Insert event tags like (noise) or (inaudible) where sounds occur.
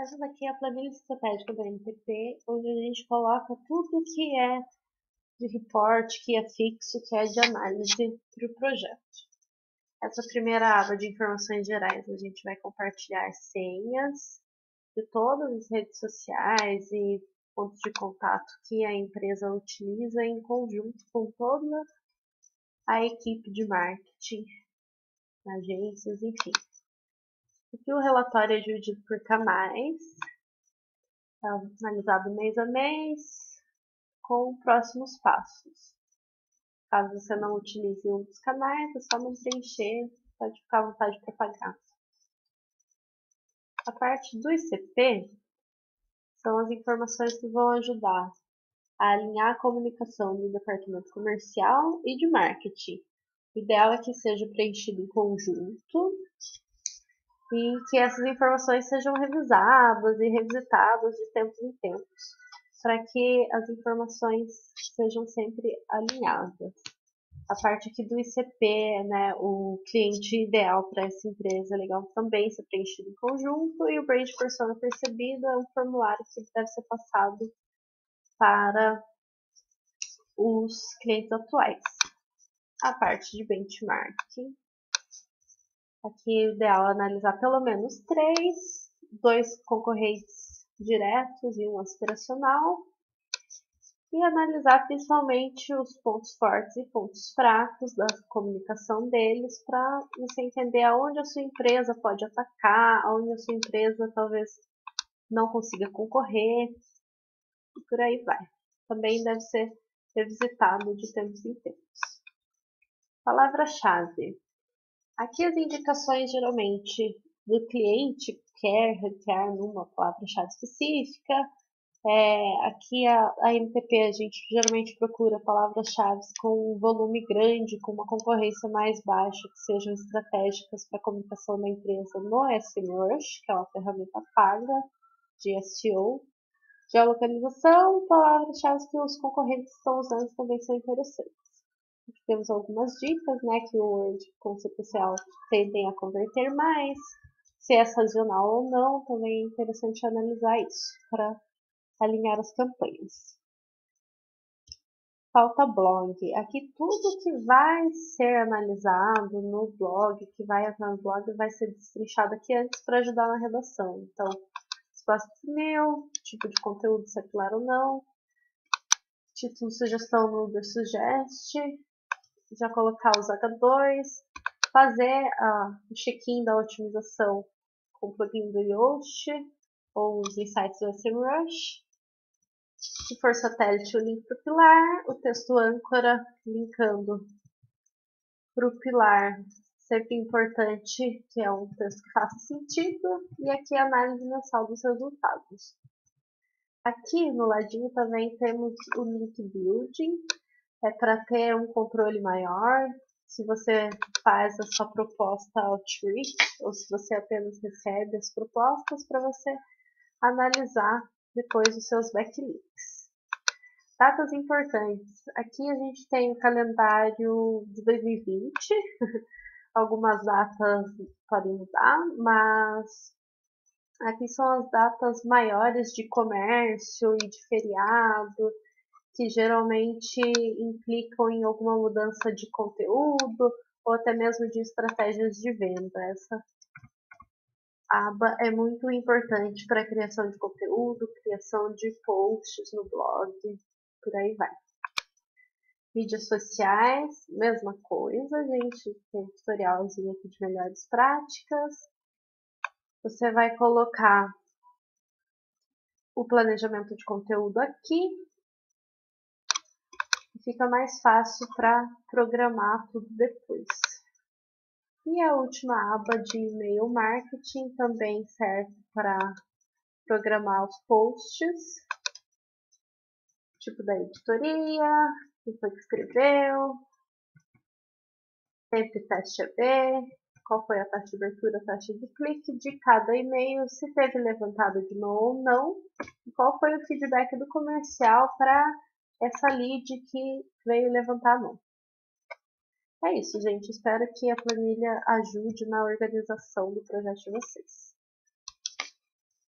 Essa daqui é a planilha estratégica da NTP, onde a gente coloca tudo que é de report, que é fixo, que é de análise para o projeto. Essa primeira aba de informações gerais, a gente vai compartilhar senhas de todas as redes sociais e pontos de contato que a empresa utiliza em conjunto com toda a equipe de marketing, agências, enfim. Aqui o relatório é dividido por canais, é analisado mês a mês, com próximos passos. Caso você não utilize um dos canais, é só não preencher, pode ficar à vontade para pagar. A parte do ICP são as informações que vão ajudar a alinhar a comunicação do departamento comercial e de marketing. O ideal é que seja preenchido em conjunto e que essas informações sejam revisadas e revisitadas de tempos em tempos, para que as informações sejam sempre alinhadas. A parte aqui do ICP, né, o cliente ideal para essa empresa é legal também ser preenchido em conjunto, e o brand persona percebido é um formulário que deve ser passado para os clientes atuais. A parte de benchmarking. Aqui o ideal é analisar pelo menos três, dois concorrentes diretos e um aspiracional, e analisar principalmente os pontos fortes e pontos fracos da comunicação deles para você entender aonde a sua empresa pode atacar, aonde a sua empresa talvez não consiga concorrer e por aí vai. Também deve ser revisitado de tempos em tempos. Palavra-chave. Aqui as indicações geralmente do cliente quer requer numa palavra-chave específica. É, aqui a, a MTP a gente geralmente procura palavras-chave com um volume grande, com uma concorrência mais baixa, que sejam estratégicas para a comunicação da empresa no SMrush, que é uma ferramenta paga de SEO. Geolocalização, palavras-chave que os concorrentes estão usando também são interessantes. Temos algumas dicas, né, que o Word CPCL tendem a converter mais, se é sazonal ou não, também é interessante analisar isso para alinhar as campanhas. Falta blog. Aqui tudo que vai ser analisado no blog, que vai entrar no blog, vai ser destrinchado aqui antes para ajudar na redação. Então, espaço de e-mail, tipo de conteúdo, se é claro ou não, título, sugestão no Suggest, já colocar os H2, fazer uh, o check-in da otimização com o plugin do Yoast ou os insights do SMrush. Se for satélite, o link para o pilar, o texto âncora linkando para o pilar, sempre importante que é um texto que faça sentido, e aqui a análise mensal dos resultados. Aqui no ladinho também temos o link building, é para ter um controle maior. Se você faz a sua proposta outreach, ou se você apenas recebe as propostas para você analisar depois os seus backlinks. Datas importantes. Aqui a gente tem o calendário de 2020. (laughs) Algumas datas podem mudar, mas aqui são as datas maiores de comércio e de feriado que geralmente implicam em alguma mudança de conteúdo ou até mesmo de estratégias de venda. Essa aba é muito importante para a criação de conteúdo, criação de posts no blog, por aí vai. Mídias sociais, mesma coisa, a gente tem um tutorialzinho aqui de melhores práticas. Você vai colocar o planejamento de conteúdo aqui, fica mais fácil para programar tudo depois. E a última aba de e-mail marketing também serve para programar os posts, tipo da editoria, quem foi que escreveu, sempre teste AB, qual foi a taxa de abertura, a taxa de clique de cada e-mail, se teve levantado de novo ou não, e qual foi o feedback do comercial para essa lead que veio levantar a mão. É isso, gente. Espero que a planilha ajude na organização do projeto de vocês.